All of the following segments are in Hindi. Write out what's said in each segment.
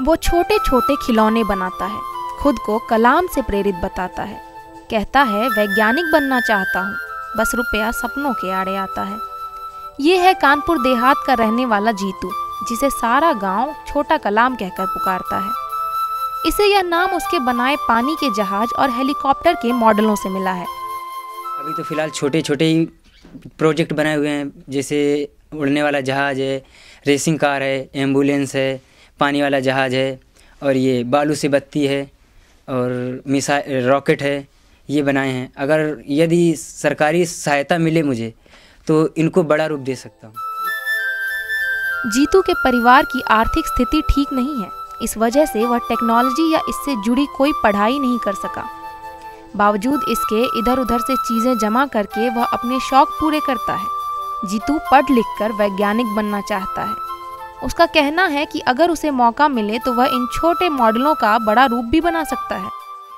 वो छोटे छोटे खिलौने बनाता है, खुद को कलाम से प्रेरित बताता है। कहता है, वैज्ञानिक बनना चाहता हूँ, बस रुपया सपनों के आड़े आता है। ये है कानपुर देहात का रहने वाला जीतू, जिसे सारा गाँव छोटा कलाम कहकर पुकारता है। इसे यह नाम उसके बनाए पानी के जहाज़ और हेलीकॉप्टर के मॉडलों से मिला है। अभी तो फ़िलहाल छोटे छोटे ही प्रोजेक्ट बनाए हुए हैं, जैसे उड़ने वाला जहाज़ है, रेसिंग कार है, एंबुलेंस है पानी वाला जहाज़ है, और ये बालू से बत्ती है, और मिसा, रॉकेट है, ये बनाए हैं। अगर यदि सरकारी सहायता मिले मुझे तो इनको बड़ा रूप दे सकता हूँ। जीतू के परिवार की आर्थिक स्थिति ठीक नहीं है। इस वजह से वह टेक्नोलॉजी या इससे जुड़ी कोई पढ़ाई नहीं कर सका। बावजूद इसके इधर उधर से चीज़ें जमा करके वह अपने शौक पूरे करता है। जीतू पढ़ लिख कर वैज्ञानिक बनना चाहता है। उसका कहना है कि अगर उसे मौका मिले तो वह इन छोटे मॉडलों का बड़ा रूप भी बना सकता है।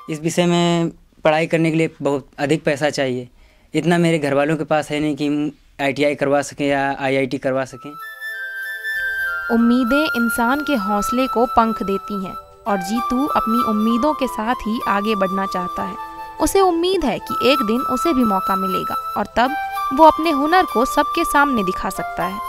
इस विषय में पढ़ाई करने के लिए बहुत अधिक पैसा चाहिए। इतना मेरे घर वालों के पास है नहीं कि आईटीआई करवा सकें या आईआईटी करवा सकें। उम्मीदें इंसान के हौसले को पंख देती हैं और जीतू अपनी उम्मीदों के साथ ही आगे बढ़ना चाहता है। उसे उम्मीद है कि एक दिन उसे भी मौका मिलेगा और तब वो अपने हुनर को सबके सामने दिखा सकता है।